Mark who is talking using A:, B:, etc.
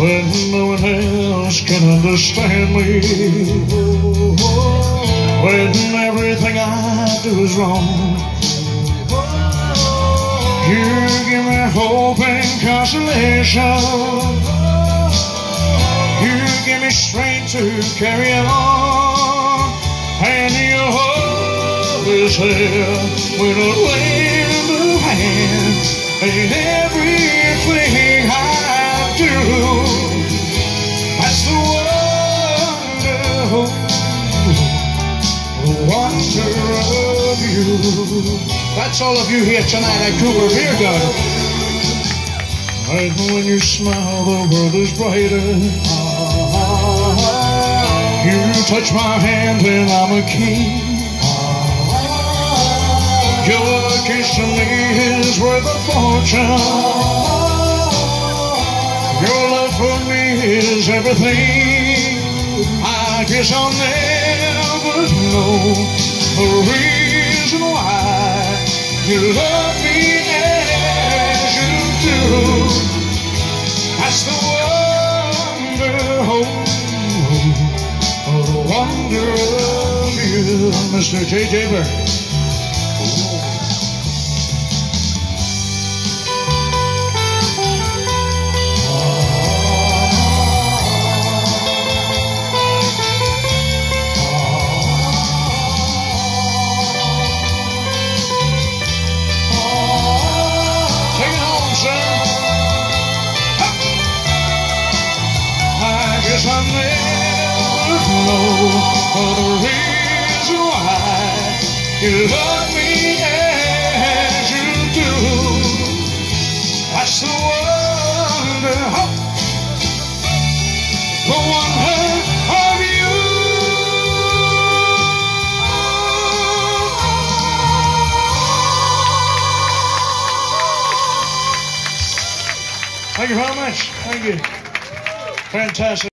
A: one else can understand me. When everything I do is wrong. You give me hope and consolation. You give me strength to carry on. And you always there with a wave of hand. In everything you. That's all of you here tonight at Cooper Beer Garden. And when you smile, the world is brighter. You touch my hand and I'm a king. Your kiss to me is worth a fortune. Your love for me is everything. I guess I'll never know the reason why you love me as you do. That's the wonder, oh, oh, oh the wonder of you, Mr. J.J. Bird. Never know the reason why you love me as you do. That's the wonder, the wonder of you. Thank you very much. Thank you. Fantastic.